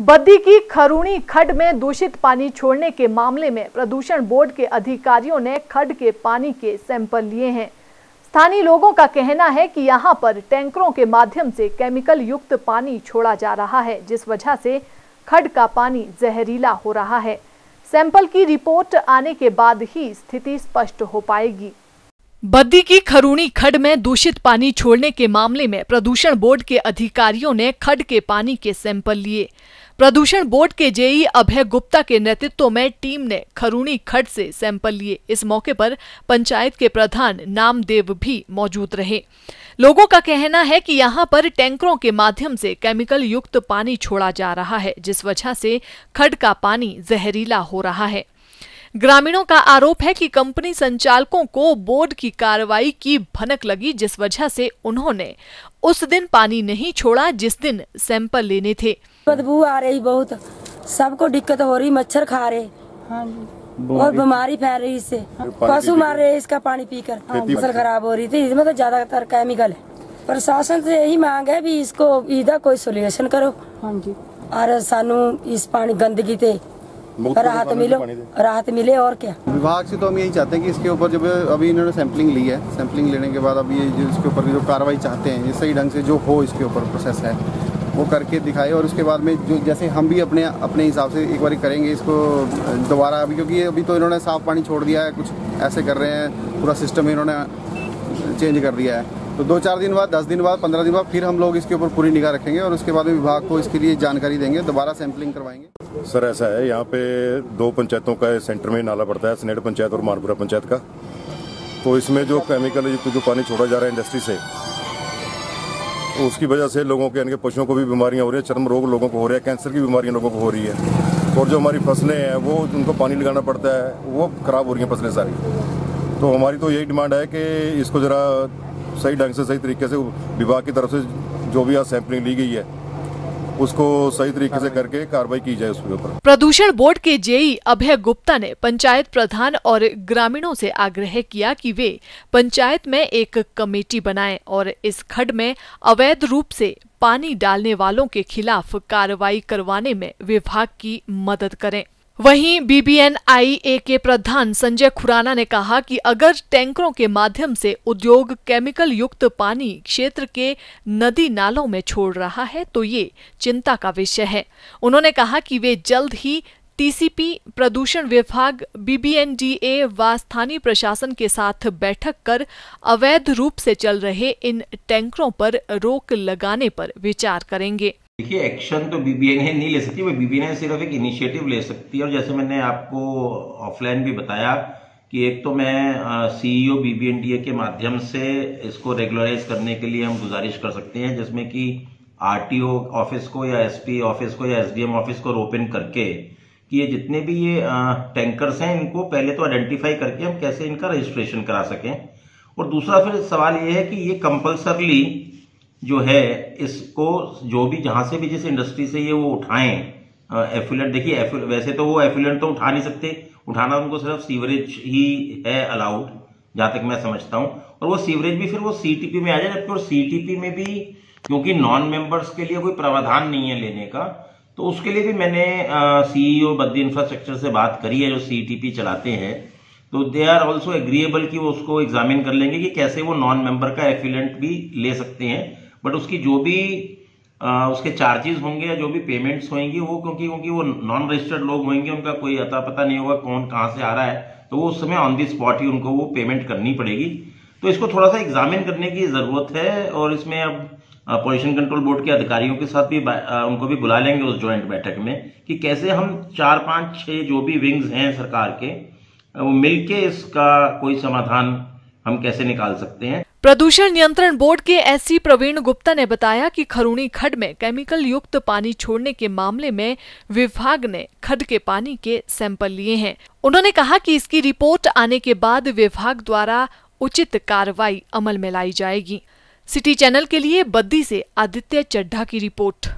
बद्दी की खरूणी खड में दूषित पानी छोड़ने के मामले में प्रदूषण बोर्ड के अधिकारियों ने खड के पानी के सैंपल लिए हैं। स्थानीय लोगों का कहना है कि यहाँ पर टैंकरों के माध्यम से केमिकल युक्त पानी छोड़ा जा रहा है, जिस वजह से खड का पानी जहरीला हो रहा है। सैंपल की रिपोर्ट आने के बाद ही स्थिति स्पष्ट हो पाएगी। बद्दी की खरूणी खड में दूषित पानी छोड़ने के मामले में प्रदूषण बोर्ड के अधिकारियों ने खड के पानी के सैंपल लिए। प्रदूषण बोर्ड के जेई अभय गुप्ता के नेतृत्व में टीम ने खरूणी खड से सैंपल लिए। इस मौके पर पंचायत के प्रधान नामदेव भी मौजूद रहे। लोगों का कहना है कि यहाँ पर टैंकरों के माध्यम से केमिकल युक्त पानी छोड़ा जा रहा है, जिस वजह से खड का पानी जहरीला हो रहा है। ग्रामीणों का आरोप है कि कंपनी संचालकों को बोर्ड की कार्रवाई की भनक लगी जिस वजह से उन्होंने उस दिन पानी नहीं छोड़ा जिस दिन सैंपल लेने थे। बदबू आ रही बहुत। सबको दिक्कत हो रही मच्छर खा रहे। हाँ और बीमारी फैल रही इससे। पशु मार रहे इसका पानी पीकर। फ़सल खराब हो रही थी। इसमें तो ज़्यादातर केमिकल है। प्रशासन से यही मांग है भी इसको इधर कोई सोल्यूशन करो। हाँ जी। और सानू इस पानी गंदगी ते राहत मिले राहत मिले और क्या? विभाग से तो हम यही चाहते हैं कि इसके ऊपर जब अभी इन्होंने सैंपलिंग ली है सैंपलिंग लेने के बाद अभी ये जो इसके ऊपर जो कार्रवाई चाहते हैं ये सही ढंग से जो हो इसके ऊपर प्रोसेस है वो करके दिखाए और उसके बाद में जो जैसे हम भी अपने अपने हिसाब से एक बार करेंगे इसको दोबारा अभी क्योंकि अभी तो इन्होंने साफ़ पानी छोड़ दिया है कुछ ऐसे कर रहे हैं पूरा सिस्टम इन्होंने चेंज कर दिया है। तो दो चार दिन बाद, दस दिन बाद, पंद्रह दिन बाद फिर हम लोग इसके ऊपर पूरी निगाह रखेंगे और उसके बाद में विभाग को इसके लिए जानकारी देंगे, दोबारा सैंपलिंग करवाएँगे। सर, ऐसा है, यहाँ पे दो पंचायतों का सेंटर में नाला पड़ता है, सनेट पंचायत और मानपुरा पंचायत का। तो इसमें जो केमिकल युक्त जो पानी छोड़ा जा रहा है इंडस्ट्री से उसकी वजह से लोगों के, यानी पशुओं को भी बीमारियाँ हो रही है, चर्म रोग लोगों को हो रहा है कैंसर की बीमारियाँ लोगों को हो रही है। और जो हमारी फ़सलें हैं, वो उनको पानी लगाना पड़ता है, वो खराब हो रही हैं फ़सलें सारी। तो हमारी तो यही डिमांड है कि इसको ज़रा सही ढंग से, सही तरीके से विभाग की तरफ़ से जो भी आज सैंपलिंग ली गई है, उसको सही तरीके से करके कार्रवाई की जाए उसके ऊपर। प्रदूषण बोर्ड के जेई अभय गुप्ता ने पंचायत प्रधान और ग्रामीणों से आग्रह किया कि वे पंचायत में एक कमेटी बनाएँ और इस खड में अवैध रूप से पानी डालने वालों के खिलाफ कार्रवाई करवाने में विभाग की मदद करें। वहीं बीबीएनआईए के प्रधान संजय खुराना ने कहा कि अगर टैंकरों के माध्यम से उद्योग केमिकल युक्त पानी क्षेत्र के नदी नालों में छोड़ रहा है तो ये चिंता का विषय है। उन्होंने कहा कि वे जल्द ही टीसीपी प्रदूषण विभाग बीबीएनडीए व स्थानीय प्रशासन के साथ बैठक कर अवैध रूप से चल रहे इन टैंकरों पर रोक लगाने पर विचार करेंगे। देखिए एक्शन तो बीबीएन नहीं ले सकती, वो बीबीएन सिर्फ़ एक इनिशिएटिव ले सकती है। और जैसे मैंने आपको ऑफलाइन भी बताया कि एक तो मैं सीईओ बीबीएनडीए के माध्यम से इसको रेगुलराइज करने के लिए हम गुजारिश कर सकते हैं, जिसमें कि आरटीओ ऑफ़िस को या एसपी ऑफ़िस को या एसडीएम ऑफ़िस को ओपन करके कि ये जितने भी ये टैंकर्स हैं, इनको पहले तो आइडेंटिफाई करके हम कैसे इनका रजिस्ट्रेशन करा सकें। और दूसरा फिर सवाल ये है कि ये कंपल्सरली जो है, इसको जो भी जहाँ से भी जिस इंडस्ट्री से ये वो उठाएँ एफिलेंट देखिए वैसे तो वो एफिलेंट तो उठा नहीं सकते। उठाना उनको सिर्फ़ सीवरेज ही है अलाउड जहाँ तक मैं समझता हूँ। और वो सीवरेज भी फिर वो सीटीपी में आ जाए, जबकि और सीटीपी में भी, क्योंकि नॉन मेंबर्स के लिए कोई प्रावधान नहीं है लेने का तो उसके लिए भी मैंने सी सीईओ बद्दी इंफ्रास्ट्रक्चर से बात करी है, जो सीटीपी चलाते हैं। तो दे आर ऑल्सो एग्रीएबल कि वो उसको एग्जामिन कर लेंगे कि कैसे वो नॉन मेंबर का एफिलेंट भी ले सकते हैं। बट उसकी जो भी आ, उसके चार्जेस होंगे या जो भी पेमेंट्स होंगी वो क्योंकि क्योंकि वो नॉन रजिस्टर्ड लोग होंगे उनका कोई अता पता नहीं होगा कौन कहाँ से आ रहा है। तो वो उस समय ऑन दी स्पॉट ही उनको वो पेमेंट करनी पड़ेगी। तो इसको थोड़ा सा एग्जामिन करने की ज़रूरत है और इसमें अब पोल्यूशन कंट्रोल बोर्ड के अधिकारियों के साथ भी आ, उनको भी बुला लेंगे उस ज्वाइंट बैठक में कि कैसे हम चार पाँच छः जो भी विंग्स हैं सरकार के वो मिलके इसका कोई समाधान हम कैसे निकाल सकते हैं। प्रदूषण नियंत्रण बोर्ड के एससी प्रवीण गुप्ता ने बताया कि खरूणी खड में केमिकल युक्त पानी छोड़ने के मामले में विभाग ने खड के पानी के सैंपल लिए हैं। उन्होंने कहा कि इसकी रिपोर्ट आने के बाद विभाग द्वारा उचित कार्रवाई अमल में लाई जाएगी। सिटी चैनल के लिए बद्दी से आदित्य चड्ढा की रिपोर्ट।